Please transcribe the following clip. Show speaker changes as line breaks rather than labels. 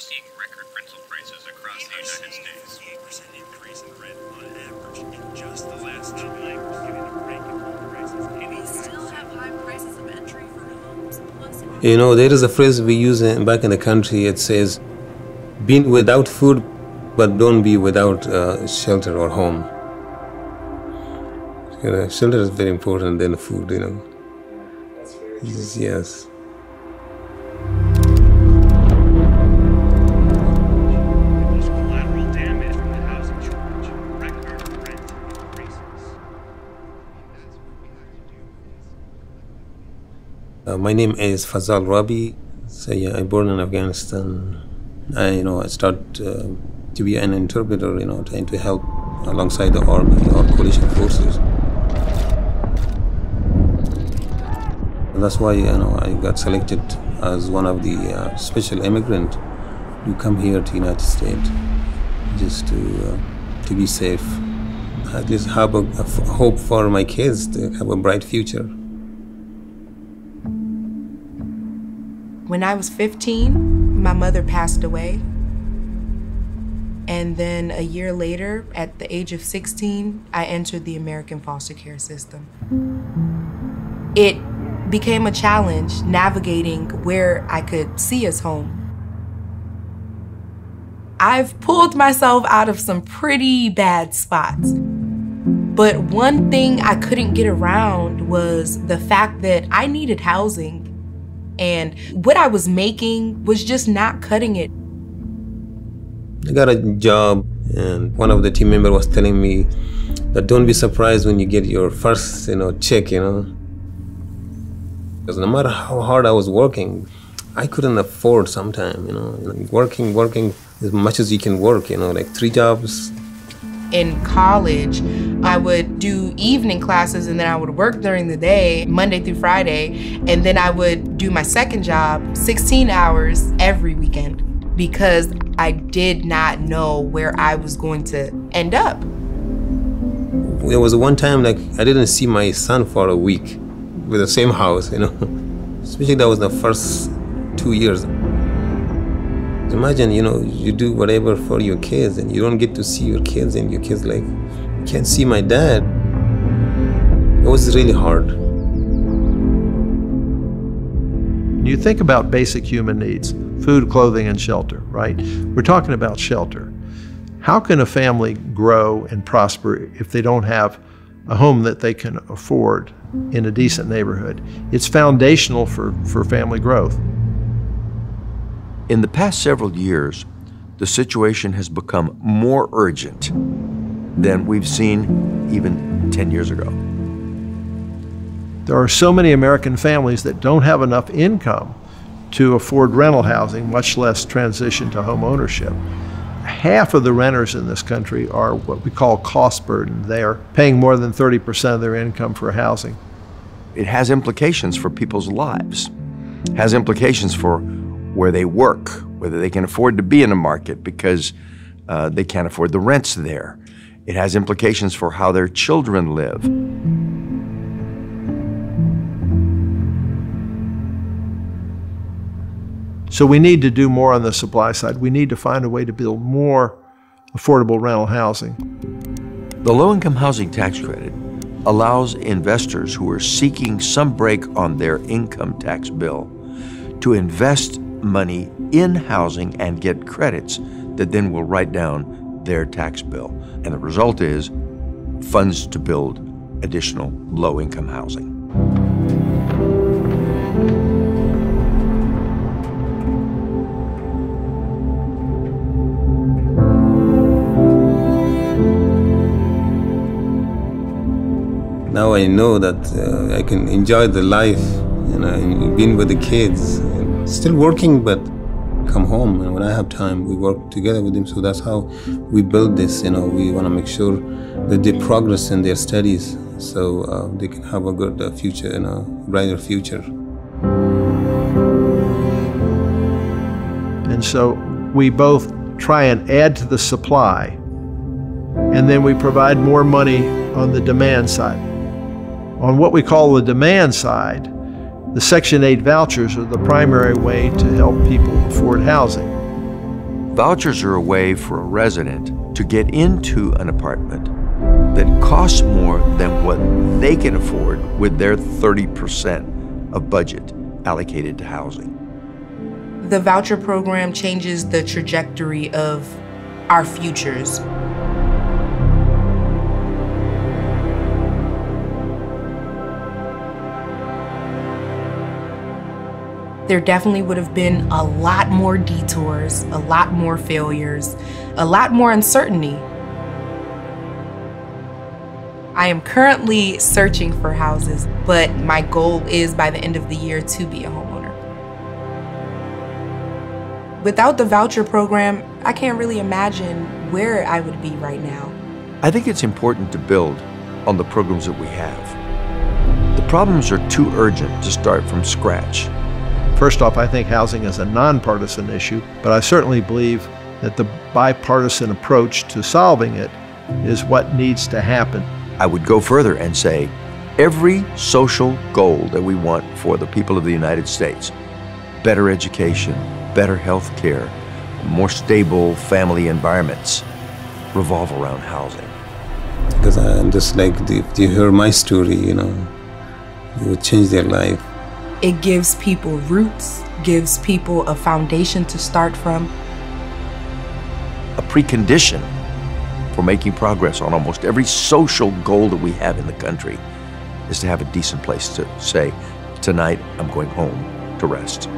we're seeing record rental prices across the United States.
58% increase in rent on average in just the last two years. Getting a break in home prices.
We still have high prices of entry for homes.
You know, there is a phrase we use back in the country. It says, "Be without food, but don't be without uh, shelter or home." You know, shelter is very important than food. You know. Yes. Uh, my name is Fazal Rabi. So yeah, I born in Afghanistan. I you know I start uh, to be an interpreter. You know, trying to help alongside the army or coalition forces. And that's why you know I got selected as one of the uh, special immigrant to come here to United States just to uh, to be safe. At least have a, hope for my kids to have a bright future.
When I was 15, my mother passed away. And then a year later, at the age of 16, I entered the American foster care system. It became a challenge navigating where I could see us home. I've pulled myself out of some pretty bad spots. But one thing I couldn't get around was the fact that I needed housing and what I was making was just not cutting it.
I got a job, and one of the team members was telling me that don't be surprised when you get your first, you know, check, you know. Because no matter how hard I was working, I couldn't afford sometime, you know, you know, working, working as much as you can work, you know, like three jobs.
In college, I would do evening classes and then I would work during the day, Monday through Friday, and then I would do my second job 16 hours every weekend because I did not know where I was going to end up.
There was one time like I didn't see my son for a week with the same house, you know. Especially that was the first two years. Imagine, you know, you do whatever for your kids and you don't get to see your kids and your kids like can't see my dad. It was really hard.
You think about basic human needs food, clothing, and shelter, right? We're talking about shelter. How can a family grow and prosper if they don't have a home that they can afford in a decent neighborhood? It's foundational for, for family growth.
In the past several years, the situation has become more urgent than we've seen even 10 years ago.
There are so many American families that don't have enough income to afford rental housing, much less transition to home ownership. Half of the renters in this country are what we call cost burdened. They are paying more than 30% of their income for housing.
It has implications for people's lives, it has implications for where they work, whether they can afford to be in a market because uh, they can't afford the rents there. It has implications for how their children live.
So we need to do more on the supply side. We need to find a way to build more affordable rental housing.
The low income housing tax credit allows investors who are seeking some break on their income tax bill to invest money in housing and get credits that then will write down their tax bill. And the result is funds to build additional low income housing.
Now I know that uh, I can enjoy the life, you know, being with the kids. Still working, but come home. And when I have time, we work together with them. So that's how we build this. You know, we want to make sure that they progress in their studies, so uh, they can have a good uh, future and a brighter future.
And so we both try and add to the supply, and then we provide more money on the demand side. On what we call the demand side, the Section 8 vouchers are the primary way to help people afford housing.
Vouchers are a way for a resident to get into an apartment that costs more than what they can afford with their 30% of budget allocated to housing.
The voucher program changes the trajectory of our futures. There definitely would have been a lot more detours, a lot more failures, a lot more uncertainty. I am currently searching for houses, but my goal is by the end of the year to be a homeowner. Without the voucher program, I can't really imagine where I would be right now.
I think it's important to build on the programs that we have. The problems are too urgent to start from scratch.
First off, I think housing is a nonpartisan issue, but I certainly believe that the bipartisan approach to solving it is what needs to happen.
I would go further and say every social goal that we want for the people of the United States better education, better health care, more stable family environments revolve around housing.
Because I'm just like, if you hear my story, you know, it would change their life.
It gives people roots, gives people a foundation to start from.
A precondition for making progress on almost every social goal that we have in the country is to have a decent place to say, tonight I'm going home to rest.